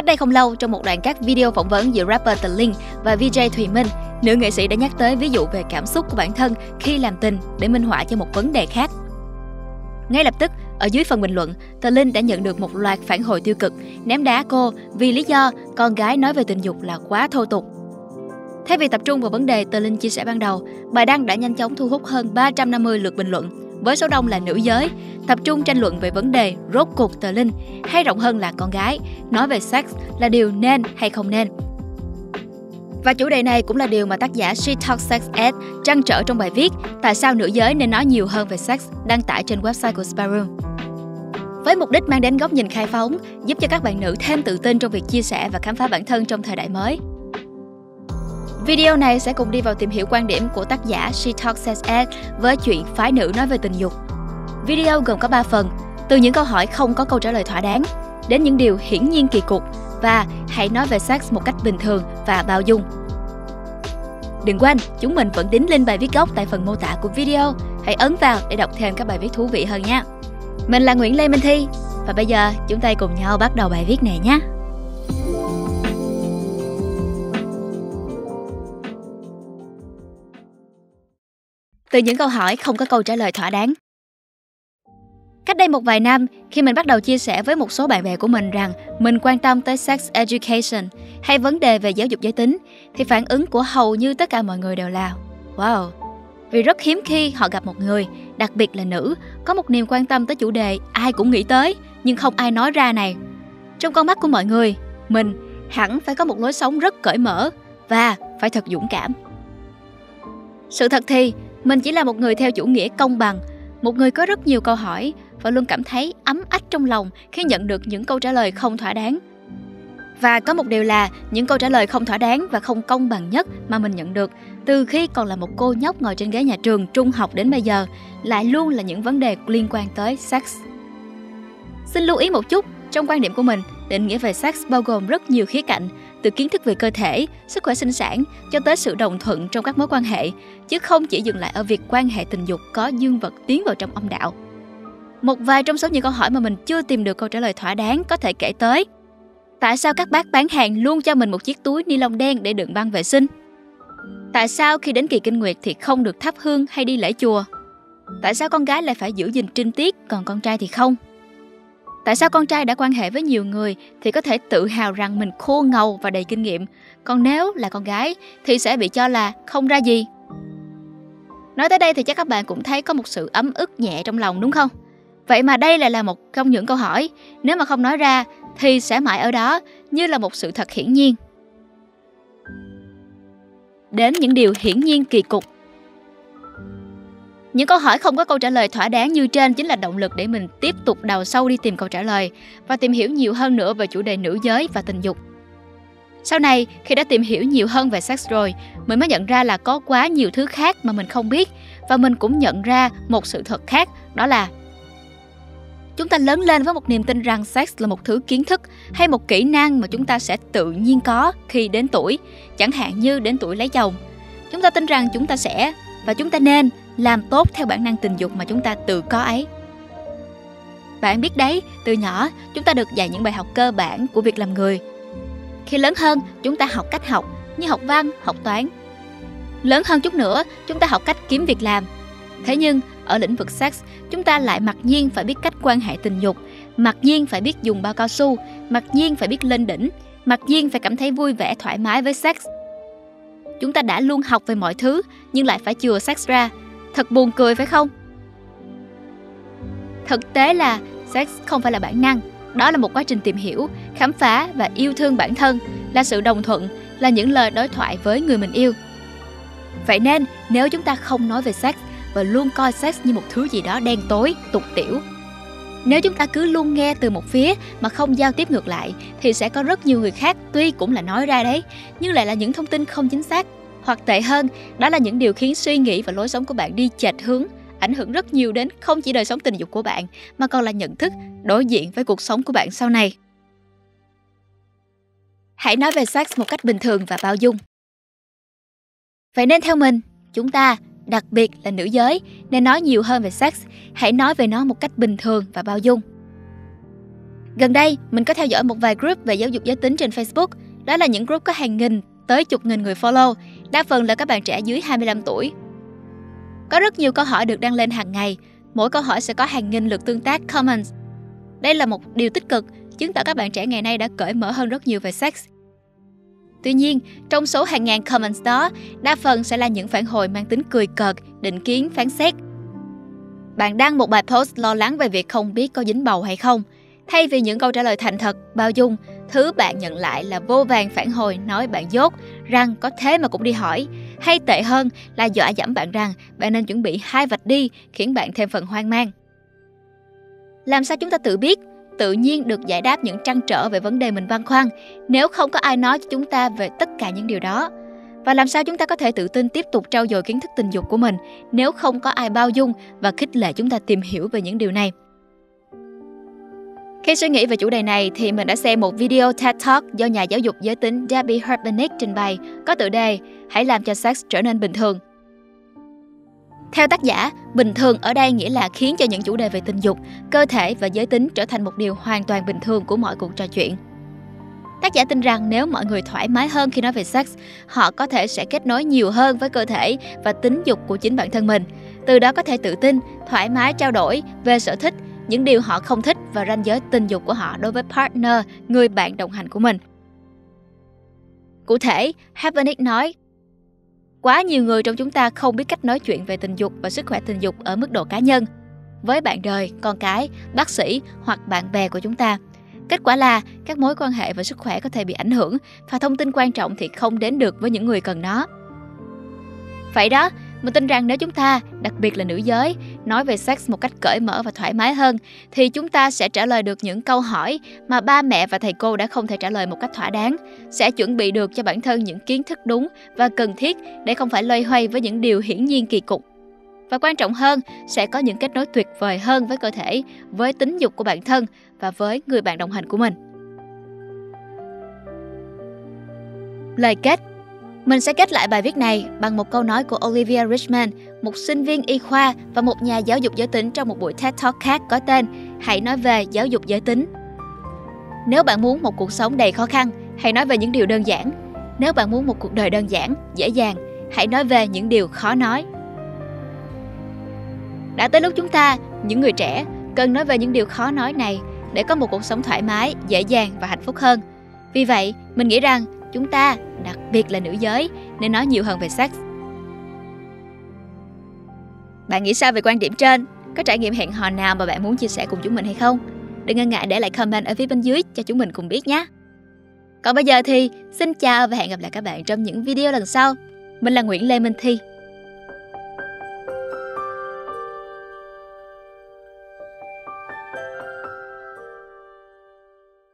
Cách đây không lâu, trong một đoạn các video phỏng vấn giữa rapper The Linh và VJ Thùy Minh, nữ nghệ sĩ đã nhắc tới ví dụ về cảm xúc của bản thân khi làm tình để minh họa cho một vấn đề khác. Ngay lập tức, ở dưới phần bình luận, The Linh đã nhận được một loạt phản hồi tiêu cực, ném đá cô vì lý do con gái nói về tình dục là quá thô tục. Thay vì tập trung vào vấn đề Tờ Linh chia sẻ ban đầu, bài đăng đã nhanh chóng thu hút hơn 350 lượt bình luận, với số đông là nữ giới, tập trung tranh luận về vấn đề rốt cuộc Tờ Linh, hay rộng hơn là con gái, nói về sex là điều nên hay không nên. Và chủ đề này cũng là điều mà tác giả She Talks Sex Ed trăn trở trong bài viết Tại sao nữ giới nên nói nhiều hơn về sex đăng tải trên website của Spyroom. Với mục đích mang đến góc nhìn khai phóng, giúp cho các bạn nữ thêm tự tin trong việc chia sẻ và khám phá bản thân trong thời đại mới. Video này sẽ cùng đi vào tìm hiểu quan điểm của tác giả She Talks Sex Ed với chuyện phái nữ nói về tình dục. Video gồm có 3 phần, từ những câu hỏi không có câu trả lời thỏa đáng, đến những điều hiển nhiên kỳ cục và hãy nói về sex một cách bình thường và bao dung. Đừng quên, chúng mình vẫn đính link bài viết gốc tại phần mô tả của video. Hãy ấn vào để đọc thêm các bài viết thú vị hơn nhé. Mình là Nguyễn Lê Minh Thi và bây giờ chúng ta cùng nhau bắt đầu bài viết này nhé. Từ những câu hỏi không có câu trả lời thỏa đáng Cách đây một vài năm, khi mình bắt đầu chia sẻ với một số bạn bè của mình rằng mình quan tâm tới sex education hay vấn đề về giáo dục giới tính, thì phản ứng của hầu như tất cả mọi người đều là Wow! Vì rất hiếm khi họ gặp một người, đặc biệt là nữ, có một niềm quan tâm tới chủ đề ai cũng nghĩ tới, nhưng không ai nói ra này. Trong con mắt của mọi người, mình hẳn phải có một lối sống rất cởi mở và phải thật dũng cảm. Sự thật thì, mình chỉ là một người theo chủ nghĩa công bằng, một người có rất nhiều câu hỏi và luôn cảm thấy ấm ách trong lòng khi nhận được những câu trả lời không thỏa đáng. Và có một điều là những câu trả lời không thỏa đáng và không công bằng nhất mà mình nhận được từ khi còn là một cô nhóc ngồi trên ghế nhà trường trung học đến bây giờ lại luôn là những vấn đề liên quan tới sex. Xin lưu ý một chút, trong quan điểm của mình, định nghĩa về sex bao gồm rất nhiều khía cạnh, từ kiến thức về cơ thể, sức khỏe sinh sản cho tới sự đồng thuận trong các mối quan hệ, chứ không chỉ dừng lại ở việc quan hệ tình dục có dương vật tiến vào trong âm đạo. Một vài trong số những câu hỏi mà mình chưa tìm được câu trả lời thỏa đáng có thể kể tới. Tại sao các bác bán hàng luôn cho mình một chiếc túi ni lông đen để đựng băng vệ sinh? Tại sao khi đến kỳ kinh nguyệt thì không được thắp hương hay đi lễ chùa? Tại sao con gái lại phải giữ gìn trinh tiết còn con trai thì không? Tại sao con trai đã quan hệ với nhiều người thì có thể tự hào rằng mình khô ngầu và đầy kinh nghiệm, còn nếu là con gái thì sẽ bị cho là không ra gì? Nói tới đây thì chắc các bạn cũng thấy có một sự ấm ức nhẹ trong lòng đúng không? Vậy mà đây lại là một trong những câu hỏi, nếu mà không nói ra thì sẽ mãi ở đó như là một sự thật hiển nhiên. Đến những điều hiển nhiên kỳ cục. Những câu hỏi không có câu trả lời thỏa đáng như trên chính là động lực để mình tiếp tục đào sâu đi tìm câu trả lời và tìm hiểu nhiều hơn nữa về chủ đề nữ giới và tình dục. Sau này, khi đã tìm hiểu nhiều hơn về sex rồi, mình mới nhận ra là có quá nhiều thứ khác mà mình không biết và mình cũng nhận ra một sự thật khác, đó là Chúng ta lớn lên với một niềm tin rằng sex là một thứ kiến thức hay một kỹ năng mà chúng ta sẽ tự nhiên có khi đến tuổi, chẳng hạn như đến tuổi lấy chồng. Chúng ta tin rằng chúng ta sẽ và chúng ta nên làm tốt theo bản năng tình dục mà chúng ta tự có ấy. Bạn biết đấy, từ nhỏ chúng ta được dạy những bài học cơ bản của việc làm người. Khi lớn hơn, chúng ta học cách học như học văn, học toán. Lớn hơn chút nữa, chúng ta học cách kiếm việc làm. Thế nhưng, ở lĩnh vực sex, chúng ta lại mặc nhiên phải biết cách quan hệ tình dục, mặc nhiên phải biết dùng bao cao su, mặc nhiên phải biết lên đỉnh, mặc nhiên phải cảm thấy vui vẻ thoải mái với sex. Chúng ta đã luôn học về mọi thứ nhưng lại phải chừa sex ra. Thật buồn cười phải không? Thực tế là sex không phải là bản năng, đó là một quá trình tìm hiểu, khám phá và yêu thương bản thân, là sự đồng thuận, là những lời đối thoại với người mình yêu. Vậy nên, nếu chúng ta không nói về sex và luôn coi sex như một thứ gì đó đen tối, tục tiểu. Nếu chúng ta cứ luôn nghe từ một phía mà không giao tiếp ngược lại thì sẽ có rất nhiều người khác tuy cũng là nói ra đấy, nhưng lại là những thông tin không chính xác. Hoặc tệ hơn, đó là những điều khiến suy nghĩ và lối sống của bạn đi chệch hướng, ảnh hưởng rất nhiều đến không chỉ đời sống tình dục của bạn mà còn là nhận thức đối diện với cuộc sống của bạn sau này. Hãy nói về sex một cách bình thường và bao dung. Vậy nên theo mình, chúng ta đặc biệt là nữ giới, nên nói nhiều hơn về sex, hãy nói về nó một cách bình thường và bao dung. Gần đây, mình có theo dõi một vài group về giáo dục giới tính trên Facebook. Đó là những group có hàng nghìn tới chục nghìn người follow, đa phần là các bạn trẻ dưới 25 tuổi. Có rất nhiều câu hỏi được đăng lên hàng ngày, mỗi câu hỏi sẽ có hàng nghìn lượt tương tác comments. Đây là một điều tích cực, chứng tỏ các bạn trẻ ngày nay đã cởi mở hơn rất nhiều về sex. Tuy nhiên, trong số hàng ngàn comments đó, đa phần sẽ là những phản hồi mang tính cười cợt, định kiến, phán xét. Bạn đăng một bài post lo lắng về việc không biết có dính bầu hay không. Thay vì những câu trả lời thành thật, bao dung, thứ bạn nhận lại là vô vàng phản hồi nói bạn dốt, rằng có thế mà cũng đi hỏi. Hay tệ hơn là dọa dẫm bạn rằng bạn nên chuẩn bị hai vạch đi, khiến bạn thêm phần hoang mang. Làm sao chúng ta tự biết tự nhiên được giải đáp những trăn trở về vấn đề mình băn khoăn nếu không có ai nói cho chúng ta về tất cả những điều đó, và làm sao chúng ta có thể tự tin tiếp tục trau dồi kiến thức tình dục của mình nếu không có ai bao dung và khích lệ chúng ta tìm hiểu về những điều này khi suy nghĩ về chủ đề này thì mình đã xem một video TED Talk do nhà giáo dục giới tính Debbie Herbenick trình bày có tựa đề Hãy làm cho sex trở nên bình thường. Theo tác giả, bình thường ở đây nghĩa là khiến cho những chủ đề về tình dục, cơ thể và giới tính trở thành một điều hoàn toàn bình thường của mọi cuộc trò chuyện. Tác giả tin rằng nếu mọi người thoải mái hơn khi nói về sex, họ có thể sẽ kết nối nhiều hơn với cơ thể và tính dục của chính bản thân mình. Từ đó có thể tự tin, thoải mái trao đổi về sở thích, những điều họ không thích và ranh giới tình dục của họ đối với partner, người bạn đồng hành của mình. Cụ thể, Hapenick nói, Quá nhiều người trong chúng ta không biết cách nói chuyện về tình dục và sức khỏe tình dục ở mức độ cá nhân với bạn đời, con cái, bác sĩ hoặc bạn bè của chúng ta. Kết quả là các mối quan hệ và sức khỏe có thể bị ảnh hưởng và thông tin quan trọng thì không đến được với những người cần nó. Vậy đó, mình tin rằng nếu chúng ta, đặc biệt là nữ giới, nói về sex một cách cởi mở và thoải mái hơn, thì chúng ta sẽ trả lời được những câu hỏi mà ba mẹ và thầy cô đã không thể trả lời một cách thỏa đáng, sẽ chuẩn bị được cho bản thân những kiến thức đúng và cần thiết để không phải loay hoay với những điều hiển nhiên kỳ cục. Và quan trọng hơn, sẽ có những kết nối tuyệt vời hơn với cơ thể, với tính dục của bản thân và với người bạn đồng hành của mình. Lời kết mình sẽ kết lại bài viết này bằng một câu nói của Olivia Richman, một sinh viên y khoa và một nhà giáo dục giới tính trong một buổi TED Talk khác có tên Hãy nói về giáo dục giới tính. Nếu bạn muốn một cuộc sống đầy khó khăn, hãy nói về những điều đơn giản. Nếu bạn muốn một cuộc đời đơn giản, dễ dàng, hãy nói về những điều khó nói. Đã tới lúc chúng ta, những người trẻ, cần nói về những điều khó nói này để có một cuộc sống thoải mái, dễ dàng và hạnh phúc hơn. Vì vậy, mình nghĩ rằng chúng ta, đặc biệt là nữ giới, nên nói nhiều hơn về sex. Bạn nghĩ sao về quan điểm trên? Có trải nghiệm hẹn hò nào mà bạn muốn chia sẻ cùng chúng mình hay không? Đừng ngần ngại để lại comment ở phía bên dưới cho chúng mình cùng biết nhé. Còn bây giờ thì xin chào và hẹn gặp lại các bạn trong những video lần sau. Mình là Nguyễn Lê Minh Thi.